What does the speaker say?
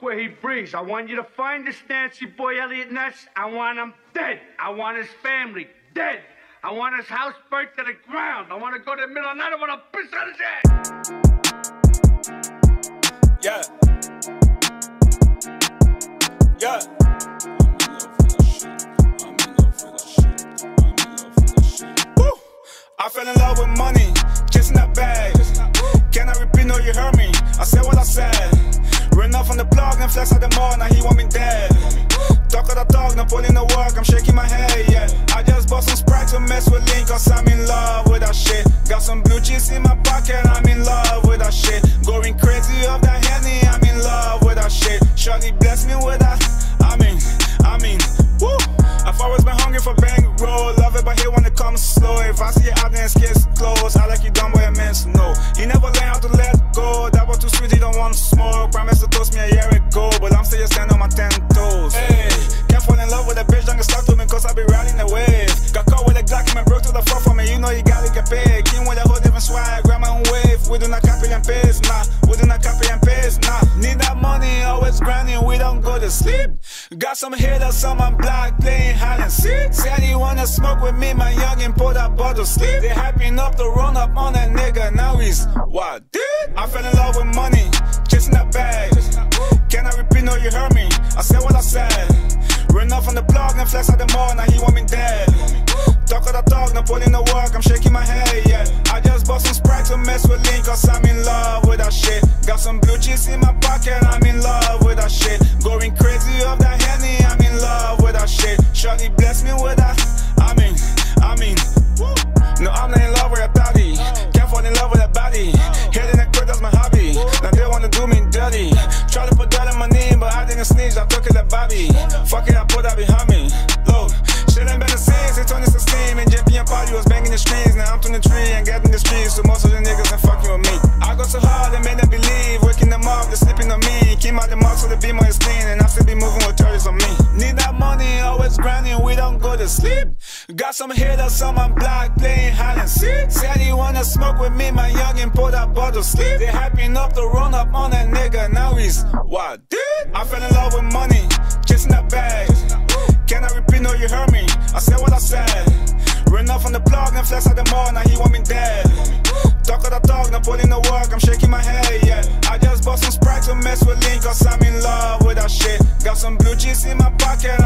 where he breathes. I want you to find this Nancy boy, Elliot Ness. I want him dead. I want his family dead. I want his house burnt to the ground. I want to go to the middle of the night. I want to piss on his head. Yeah. Yeah. I'm in love for the shit. I'm in love for the shit. I'm in love for the shit. I fell in love with money, the mall. Now he want me dead. Talk of the talk, no pulling the work. I'm shaking my head, yeah. I just bought some Sprite to mess with Link, cause I'm in love with that shit. Got some blue cheese in my pocket, I'm in love with that shit. Going crazy off that Henny, I'm in love with that shit. Shorty bless me with that. I mean, I mean, woo. I've always been hungry for bankroll. Love it, but here when it comes slow. If I see you out there skits close, I like you done by a man's no. He never learned how to let go. That was do not copy and paste, nah. We do not copy and paste, nah. Need that money, always grinding, we don't go to sleep. Got some haters on my block playing hide and seek. Said he wanna smoke with me, my youngin' pull that bottle sleep. They hyping up the run up on that nigga, now he's what? Did? I fell in love with money, chasing that bag. Can I repeat? No, you heard me. I said what I said. Ran off on the block, and flex at the mall, now he want me dead. Talk of the work, I'm shaking my head, yeah. I just bought some Sprite to mess with Link, cause I'm in love with that shit. Got some blue cheese in my pocket, I'm in love with that shit. Going crazy off that Henny, I'm in love with that shit. Shorty bless me with that, I mean, I mean, woo. No, I'm not in love with a thotty. Can't fall in love with a body. Hitting the crib, that's my hobby. Now they wanna do me dirty. Try to put that in my name, but I didn't sneeze, I took it like Bobby. Fuck it, I put that behind me. Niggas ain't fucking with me. I go so hard and made them believe, waking them up, they're sleeping on me. Came out the mouth so the beam is clean, and I still be moving with toys on me. Need that money, always grinding, we don't go to sleep. Got some haters on my block playing hide and seek. Said he wanna smoke with me, my youngin' pull that bottle sleep. They hyping up the run up on that nigga, now he's what? I fell in love with money, chasing that bag. Can I repeat? No, you heard me. I said what I said. Ran off on the block, and flex at the mall, now he want me dead. No pulling the work, I'm shaking my head, yeah. I just bought some Sprite to mess with Link, cause I'm in love with that shit. Got some blue cheese in my pocket,